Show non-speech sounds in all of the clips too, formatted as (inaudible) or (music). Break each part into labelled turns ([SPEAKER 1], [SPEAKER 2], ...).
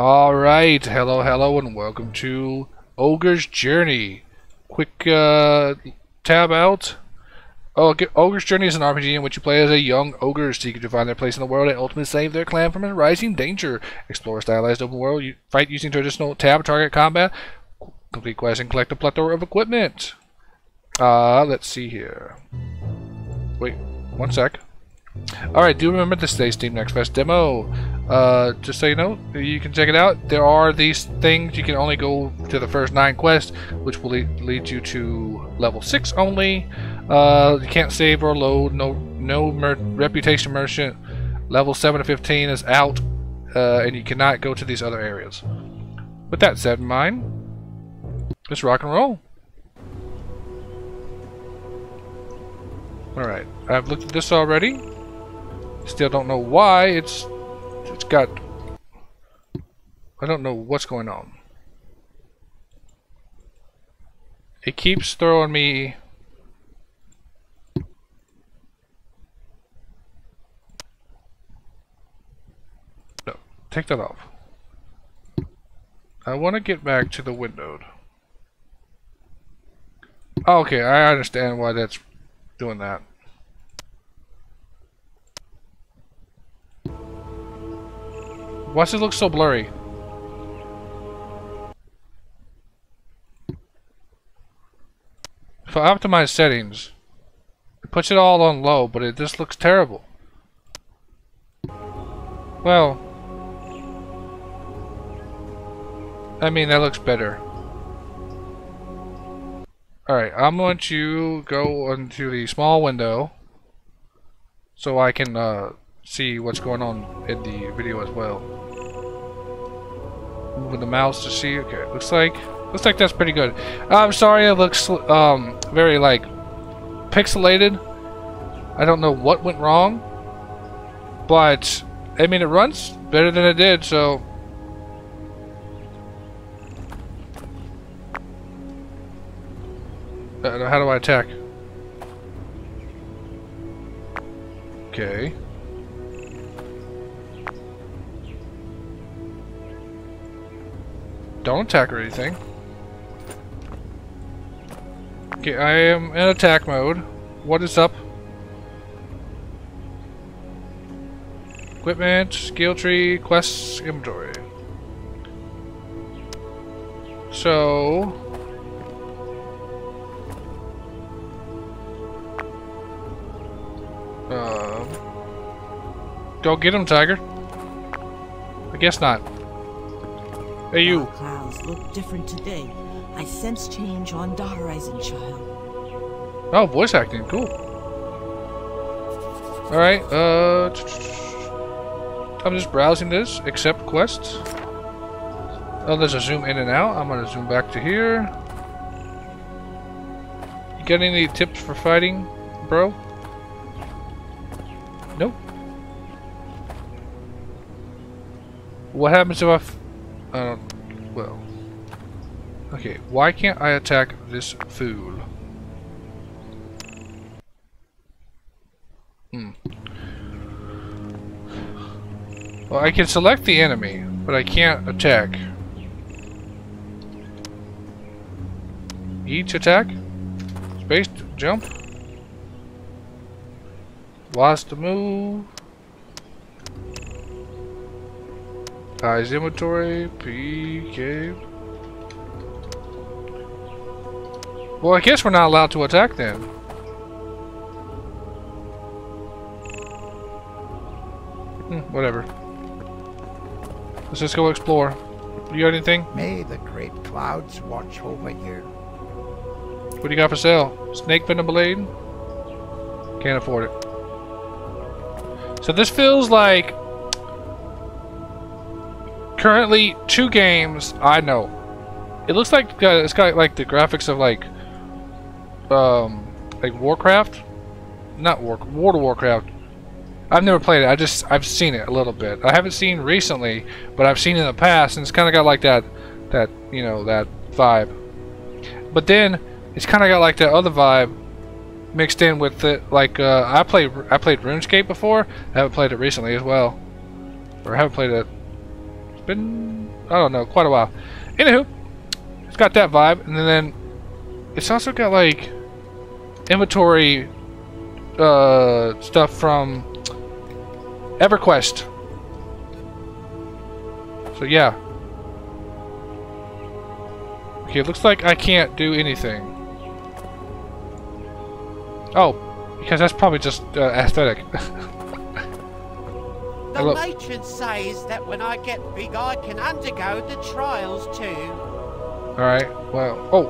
[SPEAKER 1] Alright, hello, hello, and welcome to Ogre's Journey. Quick uh, tab out. Oh. Ogre's Journey is an RPG in which you play as a young ogre seeking to find their place in the world and ultimately save their clan from a rising danger. Explore a stylized open world, you fight using traditional tab target combat, complete quests, and collect a plethora of equipment. Uh, let's see here. Wait, one sec. Alright, do remember this today's Steam Next Fest demo. Uh, just so you know, you can check it out. There are these things, you can only go to the first nine quests, which will lead, lead you to level 6 only. Uh, you can't save or load, no no mer reputation merchant. Level 7 to 15 is out, uh, and you cannot go to these other areas. With that said in mind, let's rock and roll. Alright, I've looked at this already. Still don't know why it's it's got I don't know what's going on. It keeps throwing me No, take that off. I want to get back to the windowed. Oh, okay, I understand why that's doing that. Why does it look so blurry? If I optimize settings, it puts it all on low, but it just looks terrible. Well, I mean, that looks better. Alright, I'm going to go into the small window so I can uh, see what's going on in the video as well. Moving the mouse to see. Okay, looks like looks like that's pretty good. I'm sorry, it looks um, very like pixelated. I don't know what went wrong, but I mean it runs better than it did. So Uh, how do I attack? Okay. Don't attack or anything. Okay, I am in attack mode. What is up? Equipment, skill tree, quests, inventory. So... Um... Go get him, Tiger. I guess not. Hey, you.
[SPEAKER 2] Our clouds look different today. I sense change on the horizon, child.
[SPEAKER 1] Oh, voice acting, cool. Alright, uh... I'm just browsing this, accept quests. Oh, there's a zoom in and out. I'm gonna zoom back to here. You got any tips for fighting, bro? Nope. What happens if I... Don't... Well... Okay, why can't I attack this fool? Hmm. Well, I can select the enemy, but I can't attack. Each attack? Space jump? Lost to move? Eyes inventory, PK. Well, I guess we're not allowed to attack then. Hmm, whatever. Let's just go explore. You got anything?
[SPEAKER 3] May the great clouds watch over you.
[SPEAKER 1] What do you got for sale? Snake venom blade? Can't afford it. So this feels like currently two games I know. It looks like it's got like the graphics of like um like Warcraft, not War World of Warcraft. I've never played it. I just I've seen it a little bit. I haven't seen recently, but I've seen in the past, and it's kind of got like that that you know that vibe. But then it's kind of got like that other vibe mixed in with it. Like uh, I played I played RuneScape before. I haven't played it recently as well, or I haven't played it. Been, I don't know, quite a while. Anywho, it's got that vibe, and then it's also got like inventory uh, stuff from EverQuest. So yeah. Okay, it looks like I can't do anything. Oh, because that's probably just uh, aesthetic. (laughs)
[SPEAKER 4] The
[SPEAKER 1] Hello.
[SPEAKER 4] matron says that when I get big, I can undergo the trials too.
[SPEAKER 1] Alright, well, oh.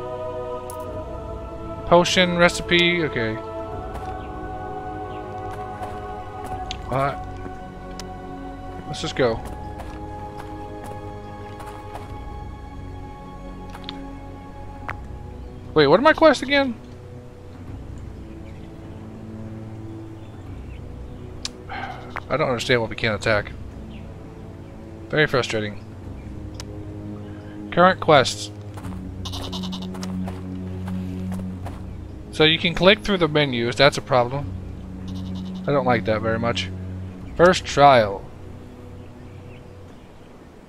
[SPEAKER 1] Potion recipe, okay. Alright. Let's just go. Wait, what are my quests again? I don't understand why we can't attack. Very frustrating. Current quests. So you can click through the menus, that's a problem. I don't like that very much. First trial.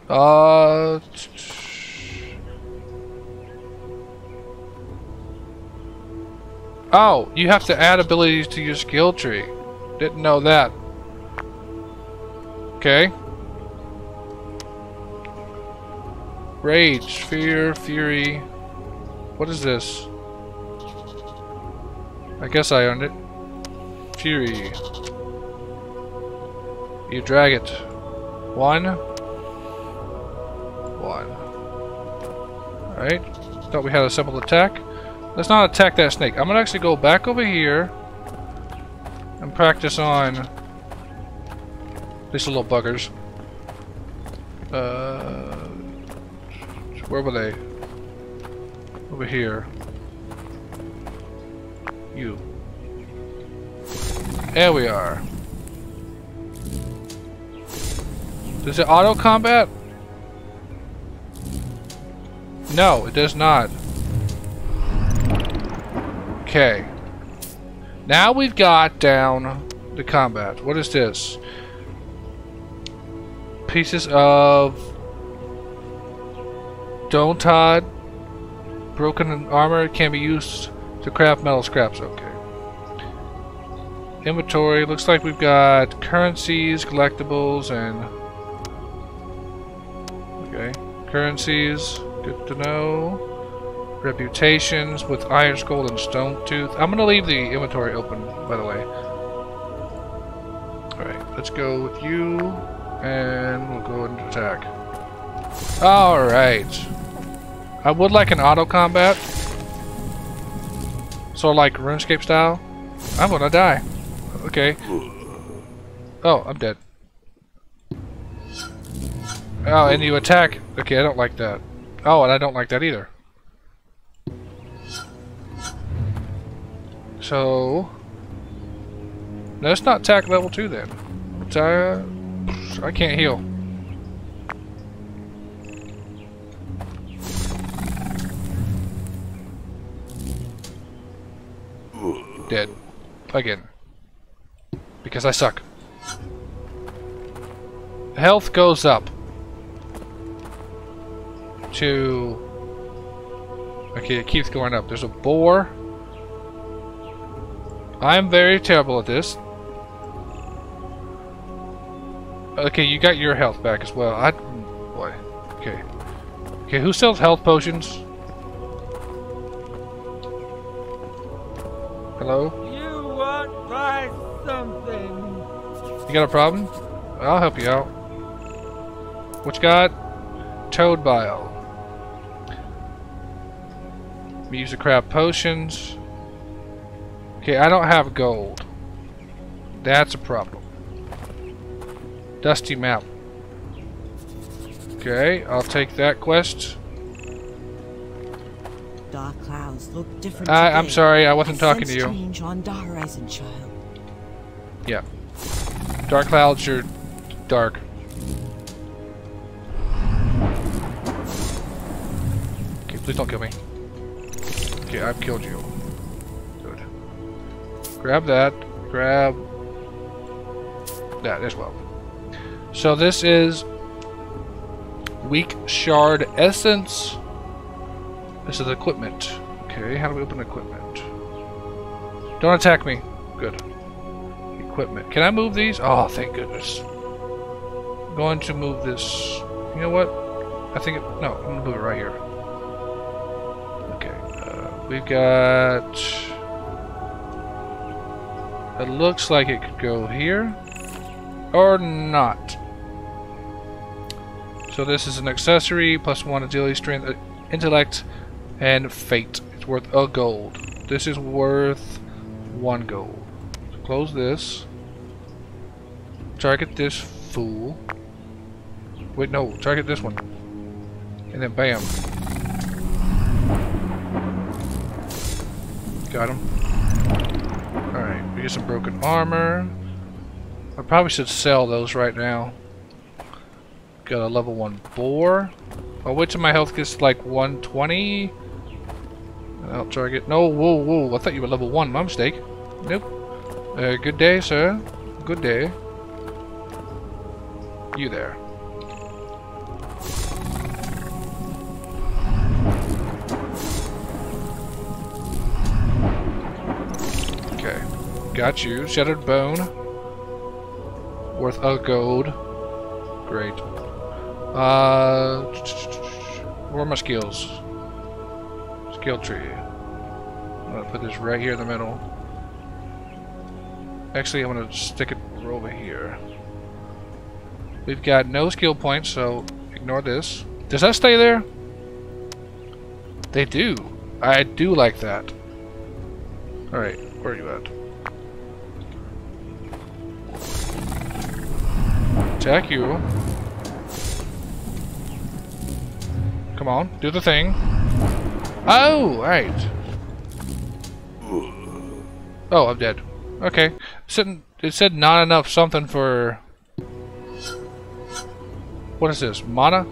[SPEAKER 1] Uh... Oh, you have to add abilities to your skill tree. Didn't know that. Okay. Rage, fear, fury. What is this? I guess I earned it. Fury. You drag it. One. One. Alright. Thought we had a simple attack. Let's not attack that snake. I'm gonna actually go back over here and practice on these little buggers. Uh, where were they? Over here. You. There we are. Does it auto combat? No, it does not. Okay. Now we've got down the combat. What is this? Pieces of Dontad broken armor can be used to craft metal scraps. Okay. Inventory. Looks like we've got currencies, collectibles, and okay, currencies. Good to know. Reputations with Iron Skull and Stone Tooth. I'm gonna leave the inventory open, by the way. Alright, let's go with you, and we'll go into attack. Alright. I would like an auto combat. So like RuneScape style. I'm gonna die. Okay. Oh, I'm dead. Oh, and you attack. Okay, I don't like that. Oh, and I don't like that either. So... Let's not attack level 2 then. Uh, I can't heal. Dead. Again. Because I suck. Health goes up. To... Okay, it keeps going up. There's a boar. I'm very terrible at this. Okay, you got your health back as well. I... Boy. Okay. Okay, who sells health potions? Hello?
[SPEAKER 5] You want buy something?
[SPEAKER 1] You got a problem? I'll help you out. What you got? Toad bile. We use to craft potions. Okay, I don't have gold. That's a problem. Dusty map. Okay, I'll take that quest.
[SPEAKER 2] Dark clouds look different
[SPEAKER 1] I, I'm sorry, I wasn't
[SPEAKER 2] I
[SPEAKER 1] talking to you.
[SPEAKER 2] change on Horizon Child.
[SPEAKER 1] Yeah. Dark clouds, you're dark. Okay, please don't kill me. Okay, I've killed you. Good. Grab that. Grab that as well. So this is weak shard essence. This is equipment. Okay, how do we open equipment? Don't attack me. Good. Equipment. Can I move these? Oh, thank goodness. I'm going to move this. You know what? I think it, no, I'm gonna move it right here. Okay, uh, we've got. It looks like it could go here, or not. So this is an accessory plus one agility, strength, uh, intellect, and fate. It's worth a gold. This is worth one gold. So close this. Target this fool. Wait, no, target this one. And then bam. Got him. Alright, we get some broken armor. I probably should sell those right now. Got a level 1 boar. I'll wait till my health gets like 120. I'll target. No, whoa, whoa. I thought you were level 1. My mistake. Nope. Uh, good day, sir. Good day. You there. Okay. Got you. Shattered bone. Worth a gold. Great. Uh, where are my skills? Skill tree. I'm gonna put this right here in the middle. Actually, I'm gonna stick it over here. We've got no skill points, so ignore this. Does that stay there? They do. I do like that. Alright, where are you at? Attack you. Come on, do the thing. Oh, right. Oh, I'm dead. Okay. It said, it said not enough something for... What is this? Mana?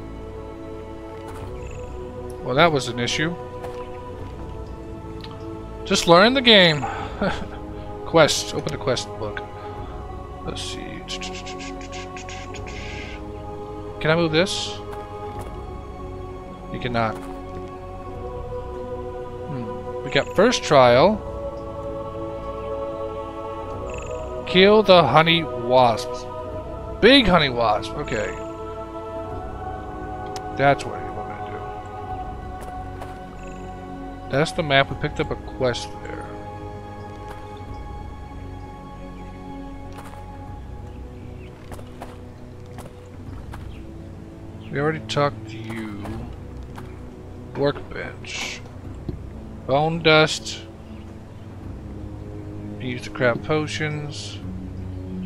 [SPEAKER 1] Well, that was an issue. Just learn the game. (laughs) quest. Open the quest book. Let's see. Can I move this? You cannot. Hmm. We got first trial. Kill the honey wasps. Big honey wasp. Okay. That's what you want to do. That's the map. We picked up a quest there. We already talked to you. Workbench. Bone dust. Use to craft potions.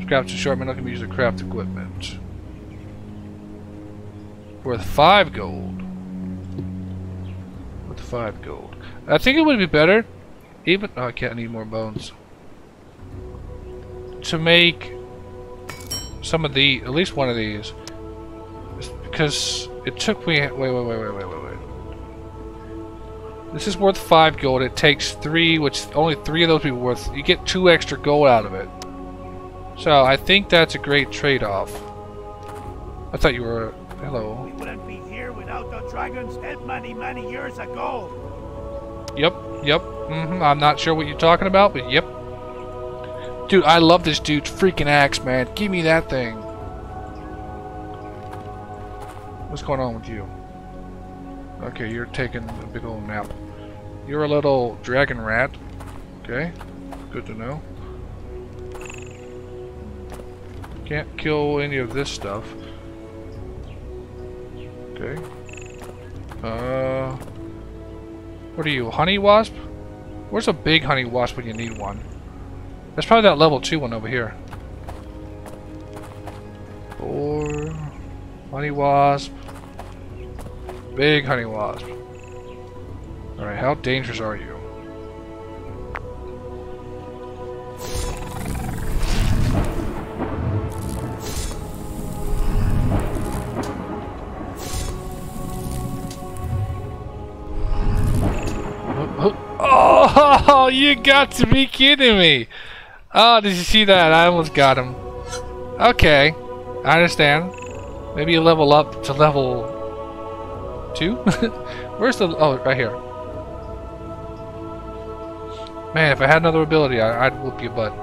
[SPEAKER 1] Scraps to short metal can be used to craft equipment. Worth five gold. Worth five gold. I think it would be better, even. Oh, I can't need more bones. To make some of the, at least one of these, because it took me. Wait, wait, wait, wait, wait, wait, wait. This is worth five gold. It takes three, which only three of those people worth. You get two extra gold out of it. So I think that's a great trade-off. I thought you were. Hello.
[SPEAKER 6] We wouldn't be here without the dragons dead many, many years ago.
[SPEAKER 1] Yep, yep. Mm hmm I'm not sure what you're talking about, but yep. Dude, I love this dude's freaking axe, man. Give me that thing. What's going on with you? Okay, you're taking a big old nap. You're a little dragon rat. Okay, good to know. Can't kill any of this stuff. Okay. Uh, what are you, honey wasp? Where's a big honey wasp when you need one? That's probably that level 2 one over here. Or Honey wasp. Big honey wasp. Alright, how dangerous are you? Oh, (laughs) you got to be kidding me! Oh, did you see that? I almost got him. Okay, I understand. Maybe you level up to level Two? (laughs) Where's the... Oh, right here. Man, if I had another ability, I, I'd whoop your butt.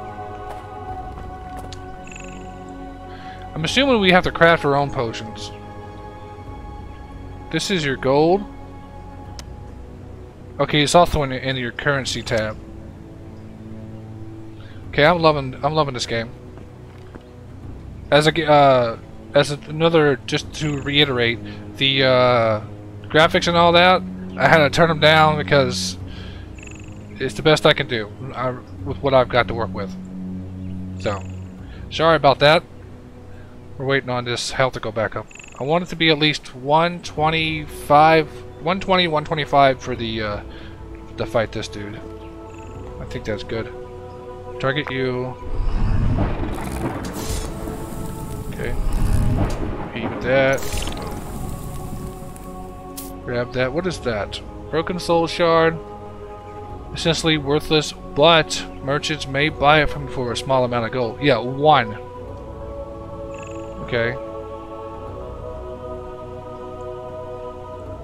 [SPEAKER 1] I'm assuming we have to craft our own potions. This is your gold. Okay, it's also in, in your currency tab. Okay, I'm loving I'm loving this game. As a uh, as another just to reiterate, the uh, graphics and all that, I had to turn them down because it's the best I can do I, with what I've got to work with. So, sorry about that. We're waiting on this health to go back up. I want it to be at least 125, 120, 125 for the uh, to fight this dude. I think that's good. Target you. Okay. Eat that. Grab that. What is that? Broken soul shard. Essentially worthless, but merchants may buy it from for a small amount of gold. Yeah, one. Okay.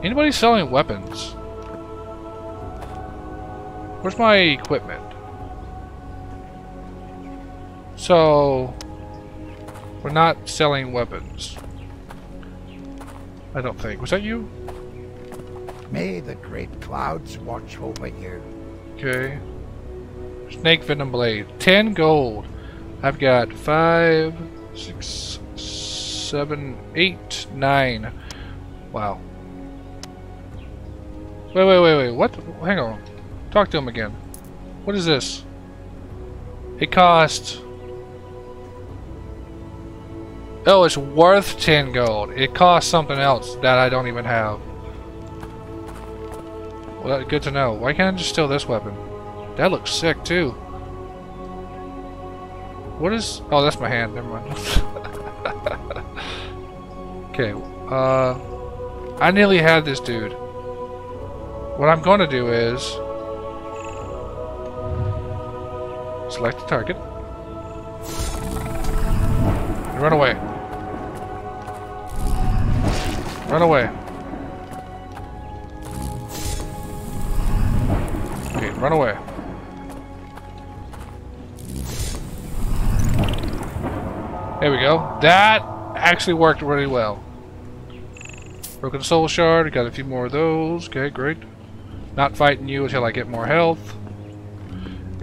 [SPEAKER 1] Anybody selling weapons? Where's my equipment? So, we're not selling weapons. I don't think. Was that you?
[SPEAKER 3] May the great clouds watch over you.
[SPEAKER 1] Okay. Snake venom blade. Ten gold. I've got five, six, seven, eight, nine. Wow. Wait, wait, wait, wait. What? Hang on. Talk to him again. What is this? It costs... Oh, it's worth 10 gold. It costs something else that I don't even have. Well, good to know. Why can't I just steal this weapon? That looks sick, too. What is... Oh, that's my hand. Never mind. (laughs) okay. Uh... I nearly had this dude. What I'm going to do is... Select the target. Run away. Run away. Run away. There we go. That actually worked really well. Broken Soul Shard, got a few more of those. Okay, great. Not fighting you until I get more health.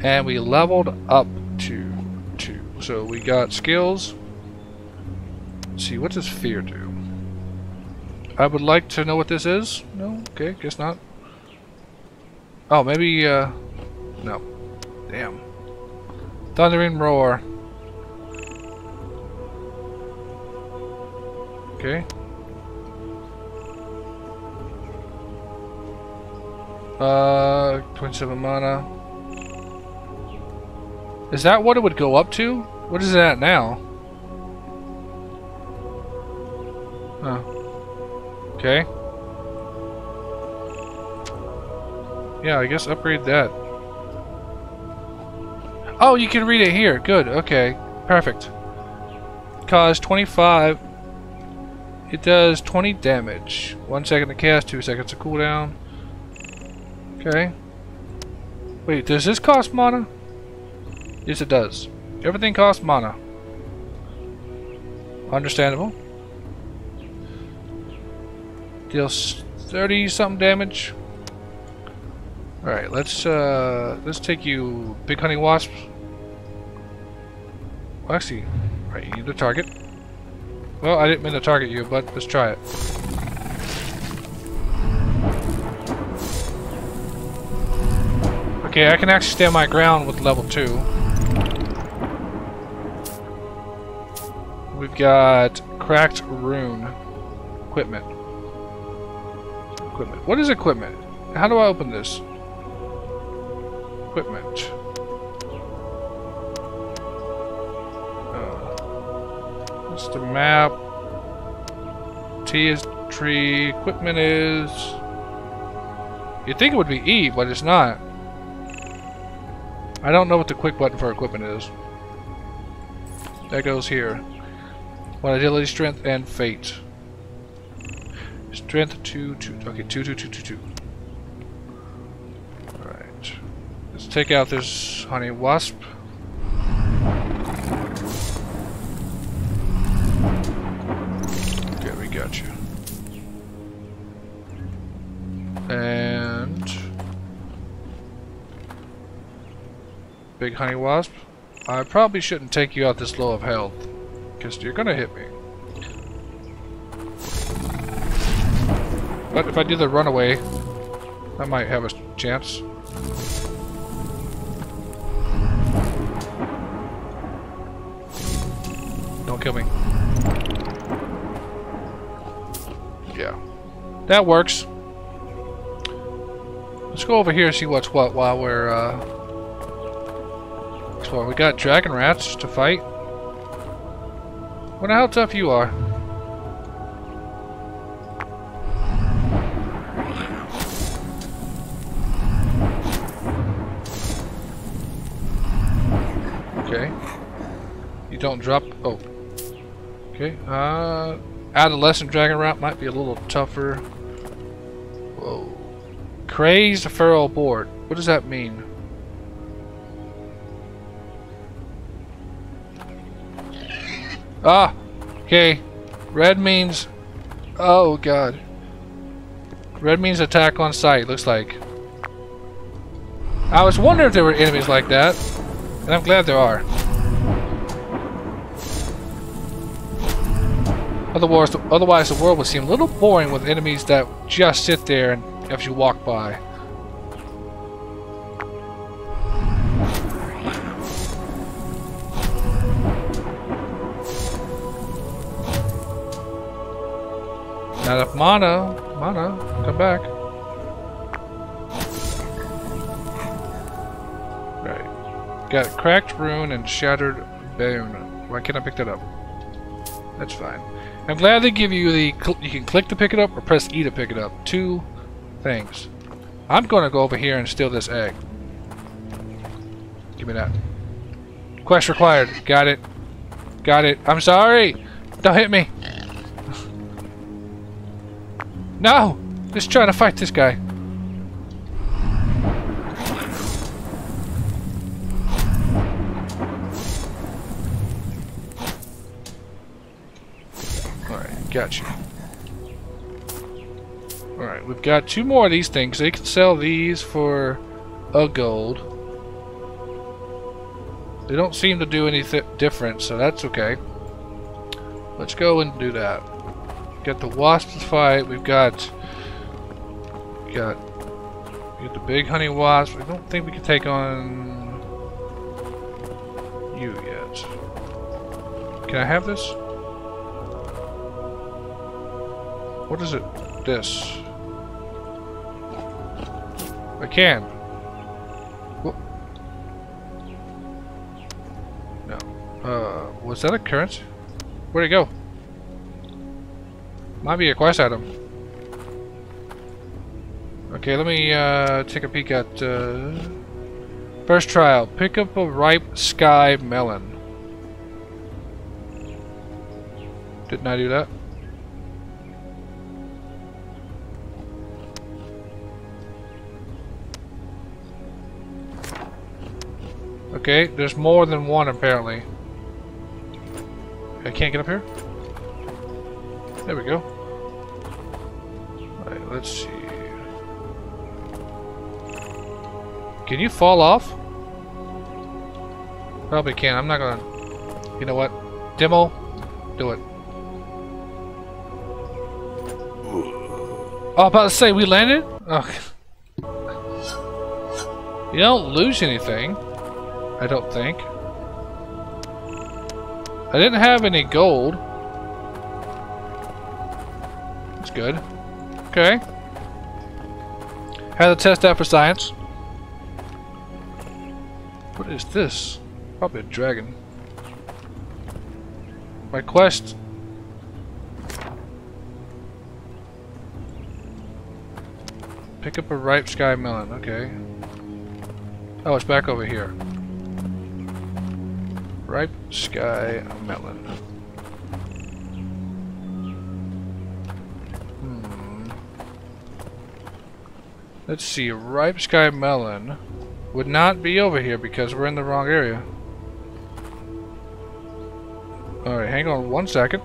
[SPEAKER 1] And we leveled up to two. So we got skills. Let's see, what does fear do? I would like to know what this is. No? Okay, guess not. Oh, maybe, uh... No. Damn. Thundering Roar. Okay. Uh, 27 mana. Is that what it would go up to? What is it at now? Huh. Okay. Yeah, I guess upgrade that. Oh, you can read it here. Good. Okay. Perfect. Cost 25. It does 20 damage. One second to cast, two seconds to cooldown. Okay. Wait, does this cost mana? Yes, it does. Everything costs mana. Understandable. Deals 30 something damage. Alright, let's uh let's take you big honey wasp. Well, actually, right, you need to target. Well, I didn't mean to target you, but let's try it. Okay, I can actually stand my ground with level 2. We've got cracked rune. Equipment. Equipment. What is equipment? How do I open this? equipment. Uh, map. T is tree. Equipment is... You'd think it would be E, but it's not. I don't know what the quick button for equipment is. That goes here. One agility, strength, and fate. Strength 2, 2, okay, 2, 2, 2, 2, 2. Take out this honey wasp. Okay, we got you. And big honey wasp. I probably shouldn't take you out this low of health, because you're gonna hit me. But if I do the runaway, I might have a chance. Me. Yeah. That works. Let's go over here and see what's what while we're, uh... We got dragon rats to fight. Wonder how tough you are. Okay. You don't drop... Oh. Okay. Uh... Adolescent dragon rat might be a little tougher. Whoa. Crazed feral boar. What does that mean? Ah! Okay. Red means... Oh, God. Red means attack on sight, looks like. I was wondering if there were enemies like that. And I'm glad there are. Otherwise, otherwise the world would seem a little boring with enemies that just sit there and as you walk by. Not enough mana. Mana, come back. Right. Got cracked rune and shattered bone. Why can't I pick that up? That's fine. I'm glad they give you the you can click to pick it up or press E to pick it up. Two things. I'm going to go over here and steal this egg. Give me that. Quest required. Got it. Got it. I'm sorry. Don't hit me. (laughs) No! Just trying to fight this guy. Got you. Alright, we've got two more of these things. They can sell these for a gold. They don't seem to do anything different, so that's okay. Let's go and do that. Got the wasp to fight. We've got we got we got the big honey wasp. I don't think we can take on you yet. Can I have this? What is it? This. I can. Whoop. No. Uh, was that a current? Where'd it go? Might be a quest item. Okay, let me uh, take a peek at uh, first trial. Pick up a ripe sky melon. Didn't I do that? Okay, there's more than one apparently. I can't get up here? There we go. Alright, let's see. Can you fall off? Probably can. I'm not gonna... You know what? Demo, do it. Oh, about to say, we landed? Okay. You don't lose anything. I don't think. I didn't have any gold. That's good. Okay. Had to test that for science. What is this? Probably a dragon. My quest. Pick up a ripe sky melon. Okay. Oh, it's back over here. Sky melon. Hmm. Let's see, ripe sky melon would not be over here because we're in the wrong area. Alright, hang on one second.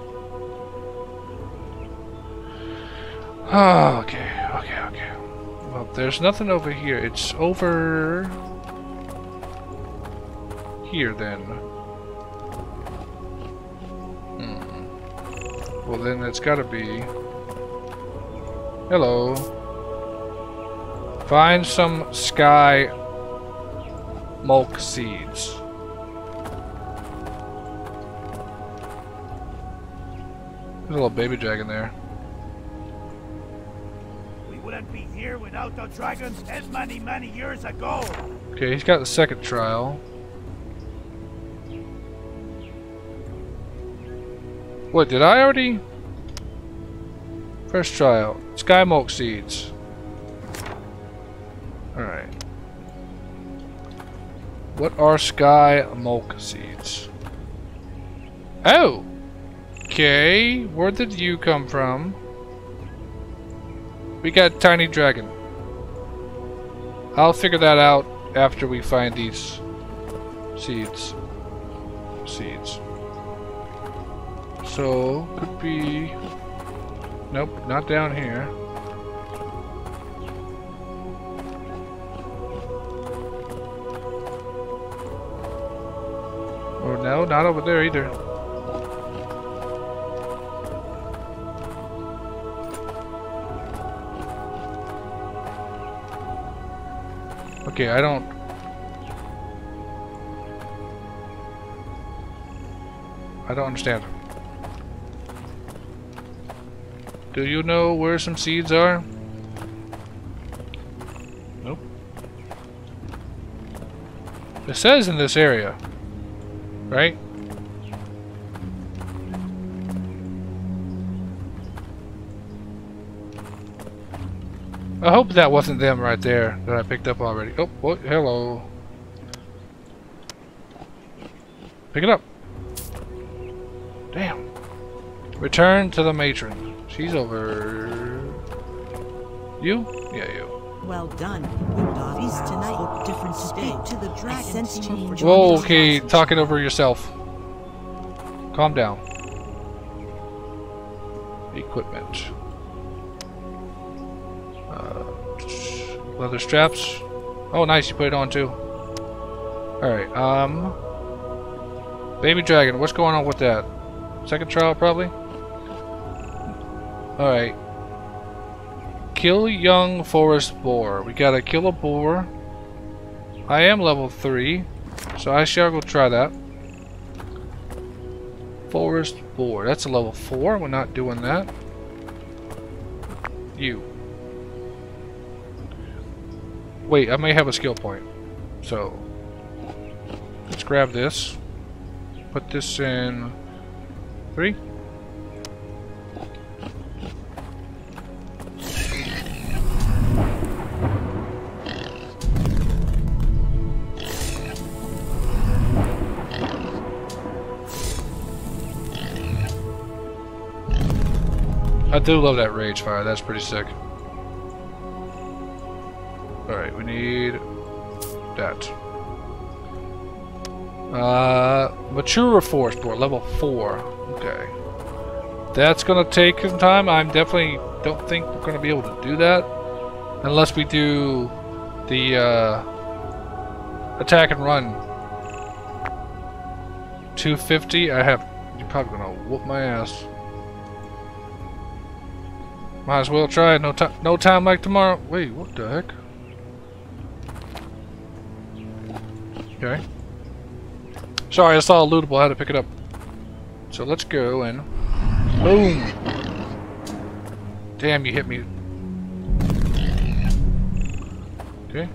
[SPEAKER 1] Oh, okay, okay, okay. Well, there's nothing over here. It's over here then. Well, then it's gotta be. Hello. Find some sky mulk seeds. There's a little baby dragon there.
[SPEAKER 6] We wouldn't be here without the dragons as many, many years ago.
[SPEAKER 1] Okay, he's got the second trial. What, did I already? First trial. Sky Mulk Seeds. Alright. What are Sky Mulk Seeds? Oh! Okay, where did you come from? We got Tiny Dragon. I'll figure that out after we find these seeds. Seeds. So, could be... Nope, not down here. Or no, not over there either. Okay, I don't... I don't understand. Do you know where some seeds are? Nope. It says in this area. Right? I hope that wasn't them right there that I picked up already. Oh, what? Hello. Pick it up. Damn. Return to the matron. She's over. You? Yeah, you.
[SPEAKER 2] Well done. Your tonight look different today. to the dragon. I sense change.
[SPEAKER 1] Whoa, okay, talking over yourself. Calm down. Equipment. Uh, leather straps. Oh, nice, you put it on too. Alright, um... Baby dragon, what's going on with that? Second trial, probably? Alright. Kill young forest boar. We gotta kill a boar. I am level 3, so I shall go try that. Forest boar. That's a level 4. We're not doing that. You. Wait, I may have a skill point. So, let's grab this. Put this in 3. I do love that rage fire. That's pretty sick. Alright, we need that. Uh, Mature Forest Boar, level 4. Okay. That's gonna take some time. I'm definitely don't think we're gonna be able to do that. Unless we do the, uh, attack and run. 250, I have, you're probably gonna whoop my ass. Might as well try. No time. No time like tomorrow. Wait, what the heck? Okay. Sorry, I saw a lootable. I had to pick it up. So let's go and boom. Damn, you hit me. Okay.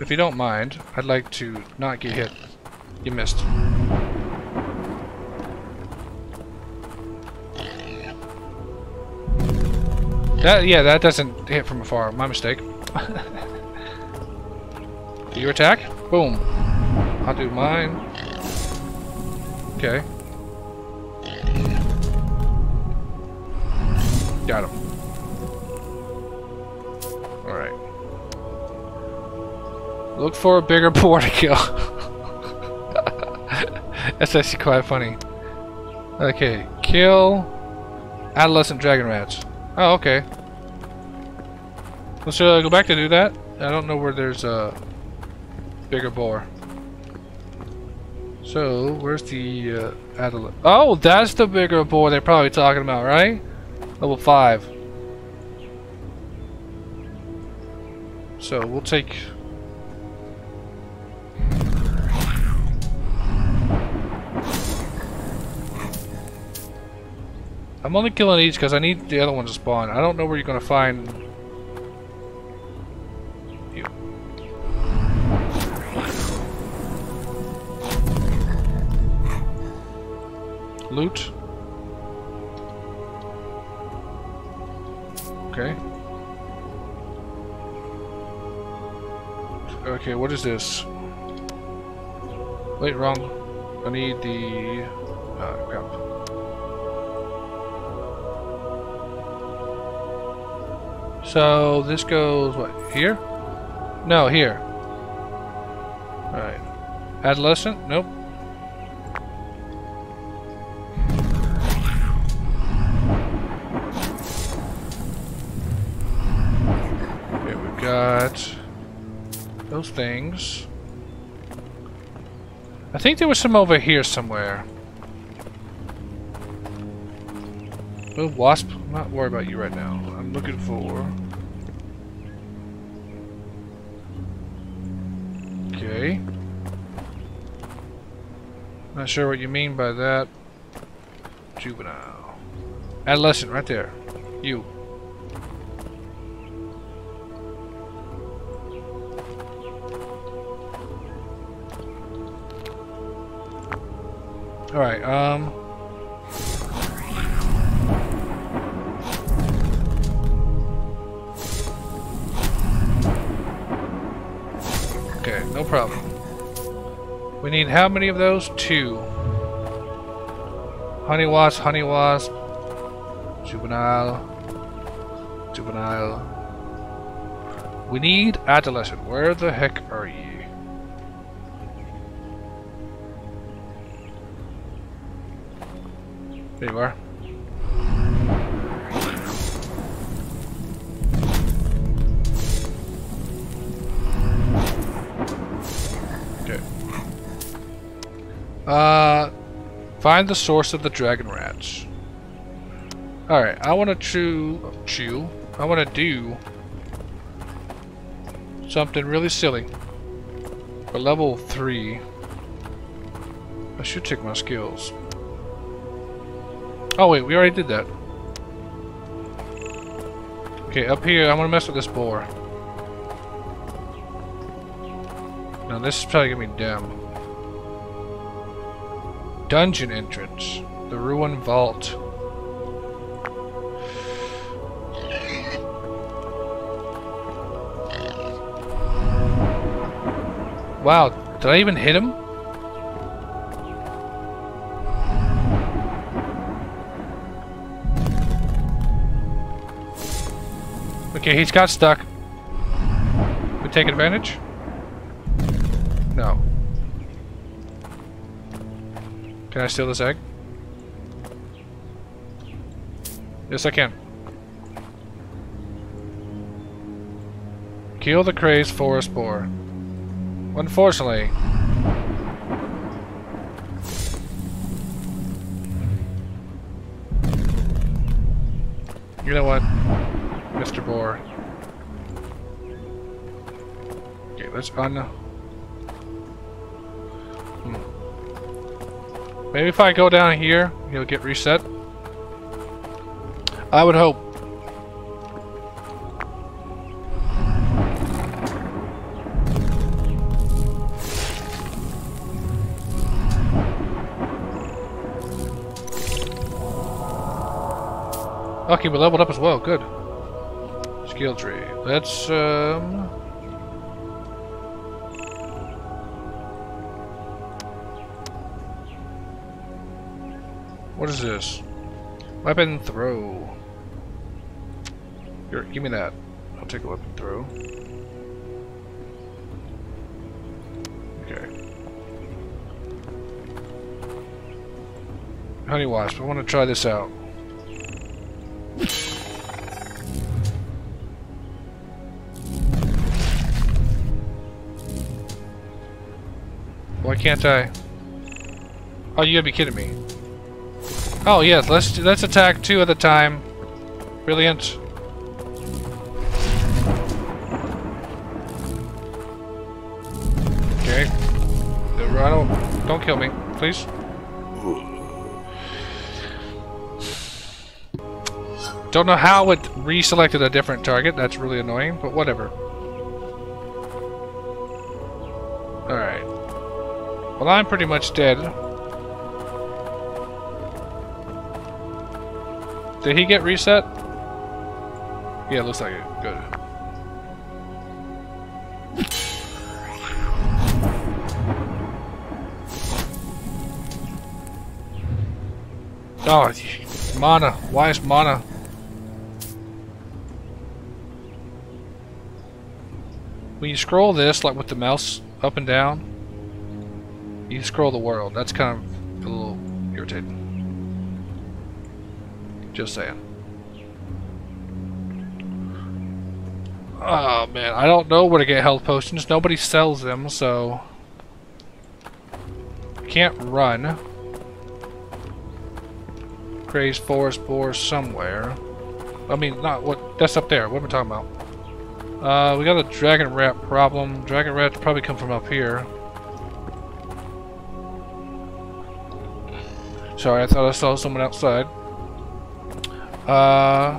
[SPEAKER 1] If you don't mind, I'd like to not get hit. You missed. That yeah, that doesn't hit from afar. My mistake. do (laughs) you attack? Boom. I'll do mine. Okay. Got him. Alright. Look for a bigger (laughs) boar to kill. That's actually quite funny. Okay, kill adolescent dragon rats. Oh, okay. Let's uh, go back to do that. I don't know where there's a bigger boar. So, where's the uh, adolescent? Oh, that's the bigger boar they're probably talking about, right? Level 5. So, we'll take... I'm only killing each because I need the other one to spawn. I don't know where you're going to find... You. Loot. Okay. Okay, what is this? Wait, wrong. I need the... Uh, crap. So, this goes, what, here? No, here. Alright. Adolescent? Nope. Okay, we've got those things. I think there was some over here somewhere. Oh, wasp. I'm not worried about you right now. I'm looking for... Okay. Not sure what you mean by that. Juvenile. Adolescent, right there. You. Alright, um... We need how many of those? Two. Honey wasp, honey wasp, juvenile, juvenile. We need adolescent. Where the heck are you? Uh, find the source of the dragon rats. Alright, I want to chew, chew, I want to do something really silly. For level 3, I should take my skills. Oh wait, we already did that. Okay, up here, I'm gonna mess with this boar. Now this is probably gonna be dumb. Dungeon entrance. The ruined vault. Wow, did I even hit him? Okay, he's got stuck. We take advantage? Can I steal this egg? Yes, I can. Kill the crazed forest boar. Unfortunately. You know what? Mr. Boar. Okay, let's un... Maybe if I go down here, he'll get reset. I would hope. Okay, we leveled up as well. Good. Skill tree. Let's, um... What is this? Weapon throw. Here, give me that. I'll take a weapon throw. Okay. Honey wasp, I want to try this out. Why can't I? Oh, you gotta be kidding me. Oh yes, let's let's attack two at a time. Brilliant. Okay. Don't don't kill me, please. Don't know how it reselected a different target. That's really annoying, but whatever. Alright. Well, I'm pretty much dead. Did he get reset? Yeah, looks like it. Good. Oh, mana. Why is mana? When you scroll this, like with the mouse up and down, you scroll the world. That's kind of a little irritating. Just saying. Oh man, I don't know where to get health potions. Nobody sells them, so... Can't run. Crazed forest boar somewhere. I mean, not what. That's up there. What am I talking about? Uh, we got a dragon rat problem. Dragon rats probably come from up here. Sorry, I thought I saw someone outside. Uh,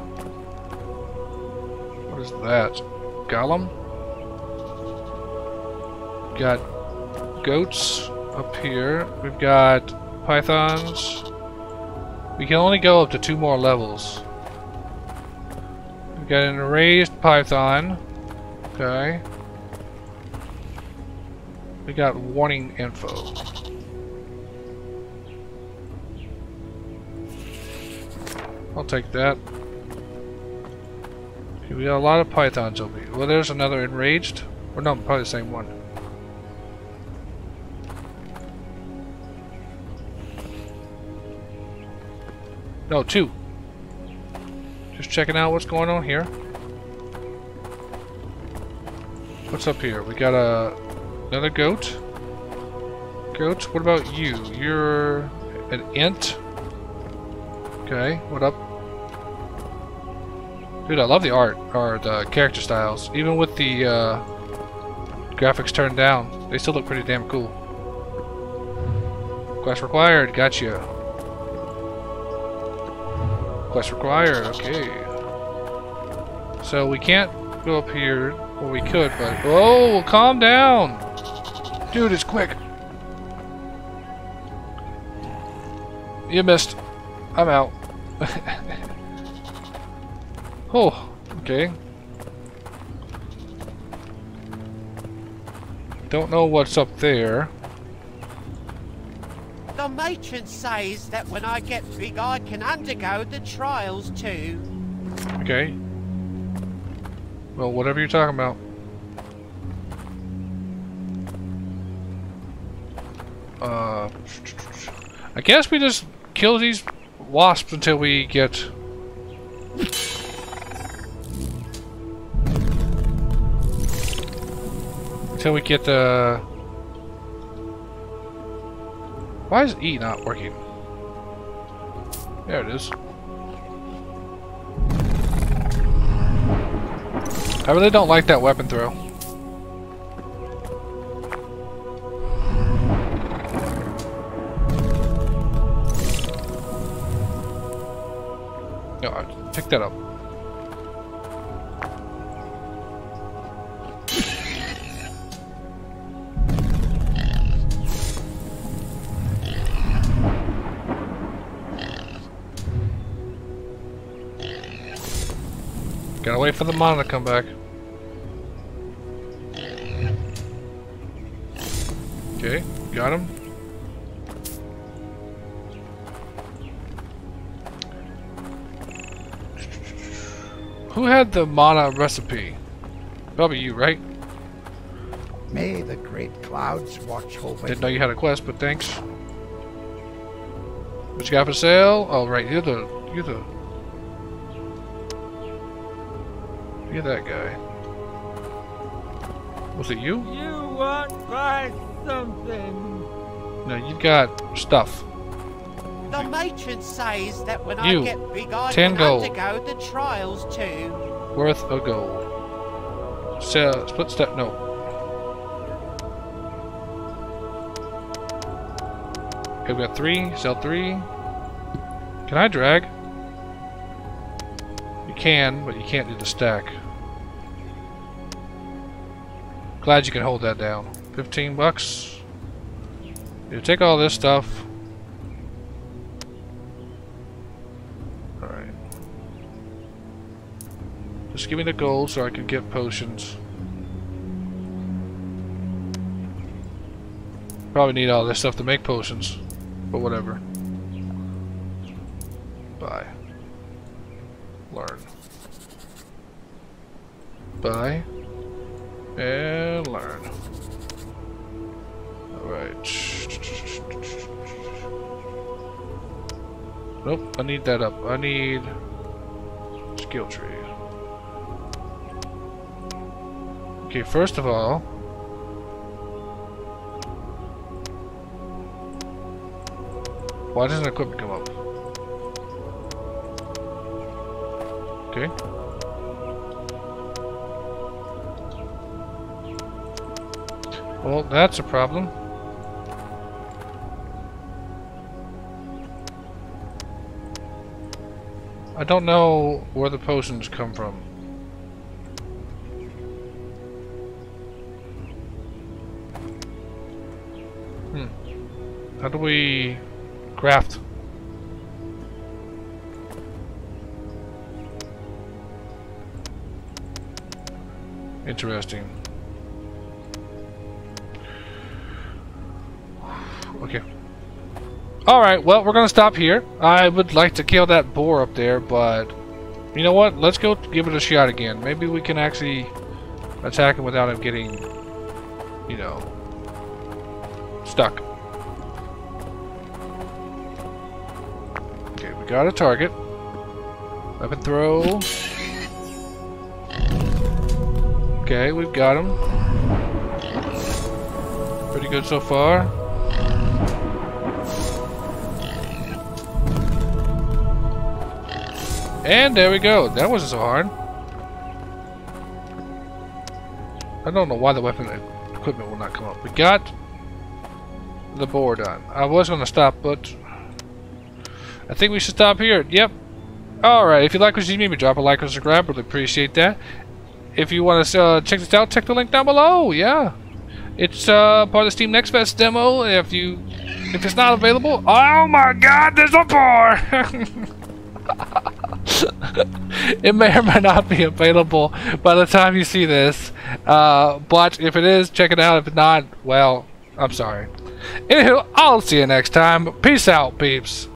[SPEAKER 1] what is that? Golem? Got goats up here. We've got pythons. We can only go up to two more levels. We've got an erased python. Okay. We got warning info. I'll take that. We got a lot of pythons over here. Well, there's another enraged. Or no, probably the same one. No, two. Just checking out what's going on here. What's up here? We got a another goat. Goat, what about you? You're an int. Okay, what up? Dude, I love the art, or the character styles. Even with the uh, graphics turned down, they still look pretty damn cool. Quest required, gotcha. Quest required, okay. So we can't go up here. Well, we could, but... Oh, calm down! Dude, it's quick. You missed. I'm out. (laughs) oh, okay. Don't know what's up there.
[SPEAKER 4] The matron says that when I get big I can undergo the trials too.
[SPEAKER 1] Okay. Well, whatever you're talking about. Uh, I guess we just kill these wasps until we get... Until we get the... Why is E not working? There it is. I really don't like that weapon throw. No, I- pick that up. Gotta wait for the mana to come back. Okay, got him. Who had the mana recipe? Probably you, right?
[SPEAKER 3] May the great clouds watch over
[SPEAKER 1] Didn't know you had a quest, but thanks. What you got for sale? Oh, right, you're the, you're the, you're that guy. Was it you?
[SPEAKER 5] You want buy something?
[SPEAKER 1] No, you've got stuff.
[SPEAKER 4] The matron says that when
[SPEAKER 1] You.
[SPEAKER 4] I get big, I
[SPEAKER 1] Ten
[SPEAKER 4] can
[SPEAKER 1] gold.
[SPEAKER 4] undergo the trials too.
[SPEAKER 1] Worth a gold. Sell, split step, no. Okay, we got three, sell three. Can I drag? Can, but you can't do the stack. Glad you can hold that down. 15 bucks. You take all this stuff. Alright. Just give me the gold so I can get potions. Probably need all this stuff to make potions. But whatever. Buy. And learn. Alright. Nope, I need that up. I need skill tree. Okay, first of all, why doesn't equipment come up? Okay. Well, that's a problem. I don't know where the potions come from. Hmm. How do we craft? Interesting. Okay. Alright, well, we're gonna stop here. I would like to kill that boar up there, but... You know what? Let's go give it a shot again. Maybe we can actually attack him without him getting... You know... Stuck. Okay, we got a target. Weapon throw. Okay, we've got him. Pretty good so far. And there we go. That wasn't so hard. I don't know why the weapon equipment will not come up. We got the boar done. I was going to stop, but I think we should stop here. Yep. Alright, if you like what you see, maybe drop a like or subscribe. Really appreciate that. If you want to uh, check this out, check the link down below. Yeah. It's uh, part of the Steam Next Fest demo. If you, if it's not available, oh my God, there's a boar! (laughs) (laughs) it may or may not be available by the time you see this. Uh, but if it is, check it out. If not, well, I'm sorry. Anywho, I'll see you next time. Peace out, peeps.